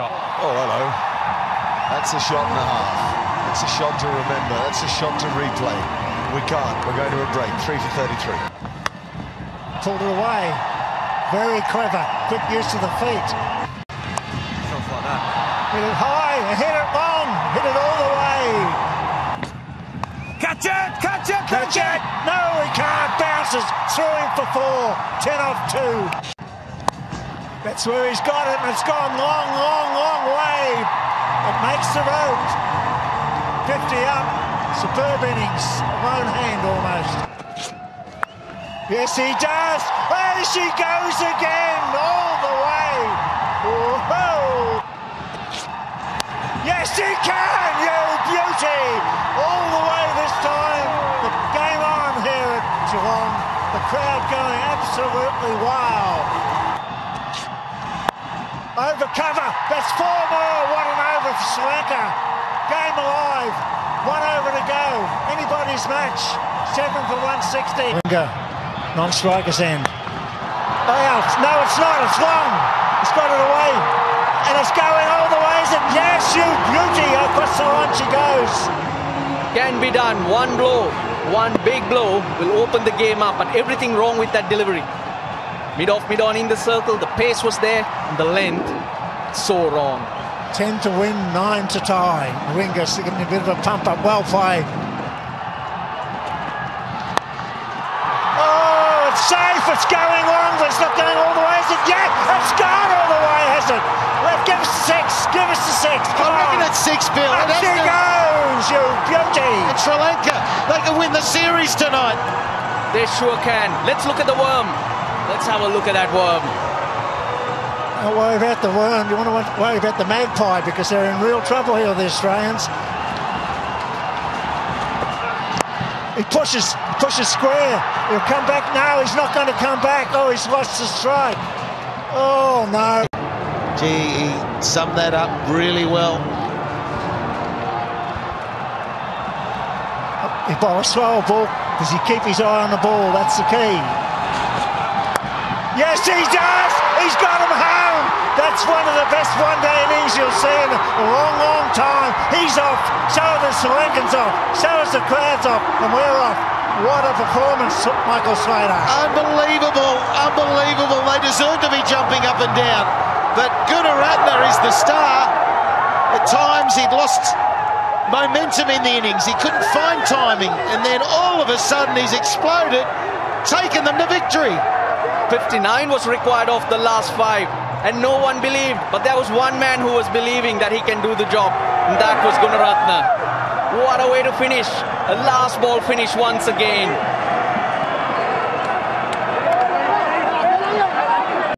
shot. Oh, hello. That's a shot and a half. That's a shot to remember. That's a shot to replay. We can't. We're going to a break. 3 for 33. Pulled it away. Very clever. Quick use of the feet. Stuff like that. Hit it high. Hit it long. Hit it all the way. Catch it! Catch it! Catch it. No, he can't. Bounces. Through him for four. Ten off two. That's where he's got it, and it's gone long, long, long way. It makes the road. 50 up. Superb innings. Lone hand almost. Yes, he does. There she goes again, all the way. Whoa. Yes, he can, you beauty. All the way this time. The game on here at Geelong. The crowd going absolutely wild. Over cover. That's four more. What an over for Sri Lanka. Game alive. One over to go. Anybody's match. Seven for 160. Non-strikers end. Oh, Out. No, it's not. It's long. He's got it away. And it's going all the way. Is it? Yes, you beauty. Across the line she goes. Can be done. One blow, one big blow will open the game up. But everything wrong with that delivery. Mid off, mid on in the circle. The pace was there. And the length, so wrong. 10 to win, 9 to tie. Wingers giving a bit of a pump up. Well played. Oh, it's safe. It's going long, but it's not going all the way. Is it? Yeah, it's gone all the way, has it? Let give us six. Give us the six. Come I reckon on. it's six, Bill. Up It has she to- goes, you beauty. And Sri Lanka, they can win the series tonight. They sure can. Let's look at the worm. Let's have a look at that worm. Don't worry about the worm. You want to worry about the magpie because they're in real trouble here, the Australians. He pushes, pushes square. He'll come back. No, he's not going to come back. Oh, he's lost the strike. Oh, no. Gee, he summed that up really well. He bowls a slower ball. Does he keep his eye on the ball? That's the key. Yes, he does. He's got him home. That's one of the best one-day innings you'll see in a long, long time. He's off. So are the Sri Lankans off. So is the crowds off. And we're off. What a performance, Michael Slater. Unbelievable, unbelievable. They deserve to be jumping up and down. But Gunaratne is the star. At times he'd lost momentum in the innings. He couldn't find timing. And then all of a sudden he's exploded, taking them to victory. 59 was required of the last five, and no one believed. But there was one man who was believing that he can do the job, and that was Gunaratne. What a way to finish! A last ball finish once again.